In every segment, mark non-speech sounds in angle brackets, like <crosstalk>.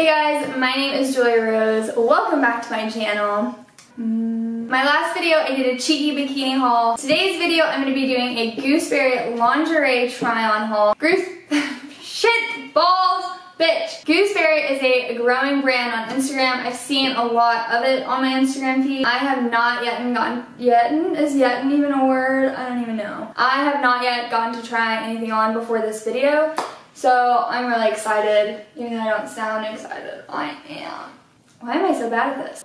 Hey guys, my name is Julia Rose. Welcome back to my channel. Mm, my last video, I did a cheeky bikini haul. Today's video, I'm going to be doing a Gooseberry lingerie try-on haul. Goose... <laughs> Shit! Balls! Bitch! Gooseberry is a growing brand on Instagram. I've seen a lot of it on my Instagram feed. I have not yet gotten... Yet? Is yet even a word? I don't even know. I have not yet gotten to try anything on before this video. So I'm really excited, even though I don't sound excited. I am. Why am I so bad at this?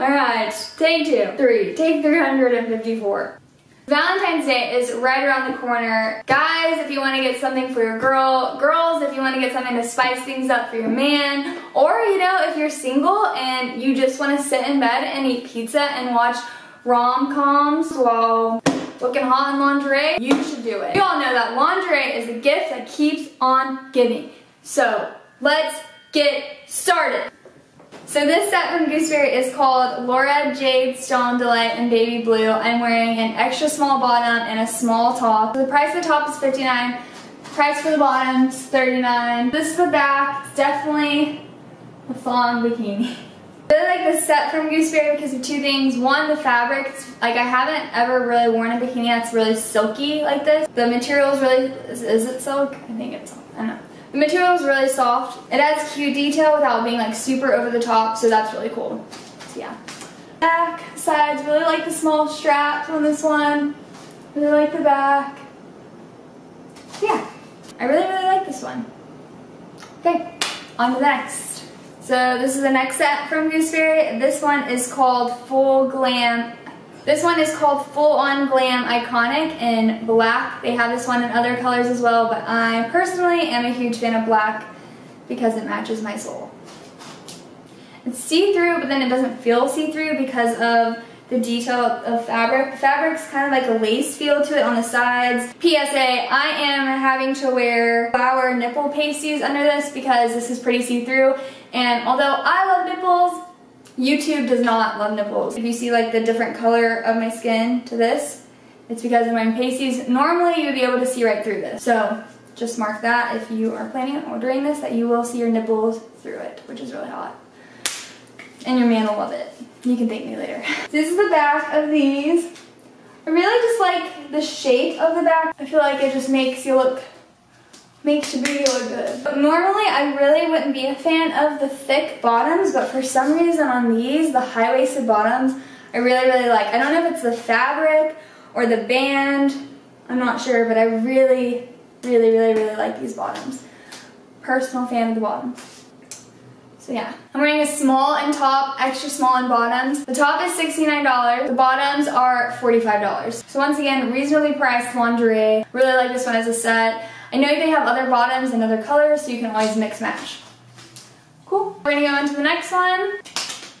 Alright, take two, three, take 354. Valentine's Day is right around the corner. Guys, if you want to get something for your girl, girls, if you want to get something to spice things up for your man, or you know, if you're single and you just want to sit in bed and eat pizza and watch rom-coms while looking hot in lingerie, you should do it. You all know that lingerie is a gift that keeps on giving. So let's get started. So this set from Gooseberry is called Laura Jade Stone Delight in Baby Blue. I'm wearing an extra small bottom and a small top. The price of the top is 59 Price for the bottom is 39 This is the back. It's definitely a thong bikini. <laughs> Really like this set from Gooseberry because of two things. One, the fabric. Like I haven't ever really worn a bikini that's really silky like this. The material is really, is, is it silk? I think it's, I don't know. The material is really soft. It adds cute detail without being like super over the top, so that's really cool. So yeah. Back, sides, really like the small straps on this one. Really like the back. Yeah, I really, really like this one. Okay, on to the next. So this is the next set from Gooseberry. This one is called Full Glam. This one is called Full On Glam Iconic in black. They have this one in other colors as well, but I personally am a huge fan of black because it matches my soul. It's see-through, but then it doesn't feel see-through because of the detail of fabric. The fabric's kind of like a lace feel to it on the sides. PSA, I am having to wear flower nipple pasties under this because this is pretty see-through. And although I love nipples, YouTube does not love nipples. If you see like the different color of my skin to this, it's because I'm wearing pasties. Normally you would be able to see right through this. So just mark that if you are planning on ordering this, that you will see your nipples through it, which is really hot. And your man will love it. You can thank me later. <laughs> This is the back of these. I really just like the shape of the back. I feel like it just makes you look, makes your booty look good. But normally I really wouldn't be a fan of the thick bottoms, but for some reason on these, the high-waisted bottoms, I really, really like. I don't know if it's the fabric or the band, I'm not sure, but I really, really, really, really like these bottoms. Personal fan of the bottom. So yeah, I'm wearing a small in top, extra small in bottoms. The top is $69, the bottoms are $45. So once again, reasonably priced lingerie. Really like this one as a set. I know they have other bottoms and other colors, so you can always mix match. Cool. We're gonna go into the next one,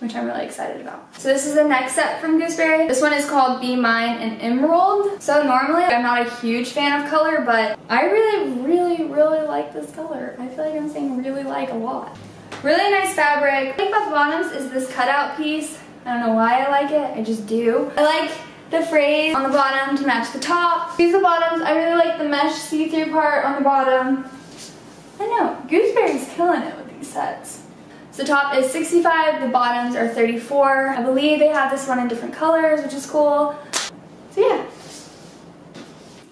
which I'm really excited about. So this is the next set from Gooseberry. This one is called Be Mine and Emerald. So normally I'm not a huge fan of color, but I really, really, really like this color. I feel like I'm saying really like a lot. Really nice fabric. I think about the bottoms is this cutout piece. I don't know why I like it, I just do. I like the phrase on the bottom to match the top. These are the bottoms. I really like the mesh see-through part on the bottom. I know, Gooseberry's killing it with these sets. So the top is 65, the bottoms are 34. I believe they have this one in different colors, which is cool. So yeah.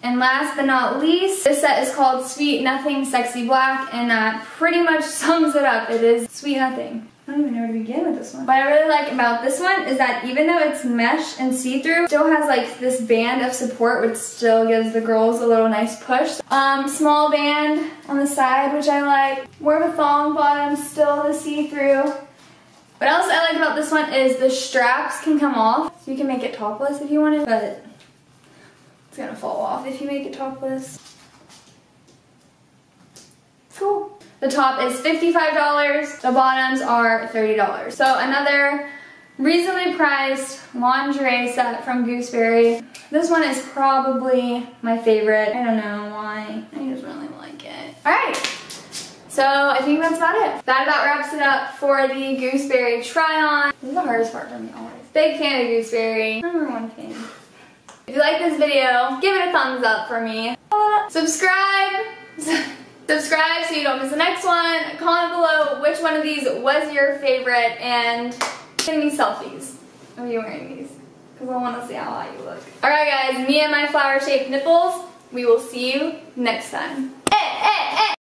And last but not least, this set is called Sweet Nothing Sexy Black, and that pretty much <laughs> sums it up. It is Sweet Nothing. I don't even know where to begin with this one. What I really like about this one is that even though it's mesh and see-through, still has like this band of support which still gives the girls a little nice push. Um, small band on the side, which I like. More of a thong bottom, still the see-through. What else I like about this one is the straps can come off. So you can make it topless if you wanted, but it's gonna fall off if you make it topless. Cool. The top is $55, the bottoms are $30. So another reasonably priced lingerie set from Gooseberry. This one is probably my favorite. I don't know why, I just really like it. All right, so I think that's about it. That about wraps it up for the Gooseberry try-on. This is the hardest part for me always. Big fan of Gooseberry, number one fan. If you like this video, give it a thumbs up for me. Subscribe. <laughs> Subscribe so you don't miss the next one. Comment below which one of these was your favorite and send me selfies of you wearing these because I want to see how hot you look. Alright guys, me and my flower shaped nipples, we will see you next time. Eh, eh, eh!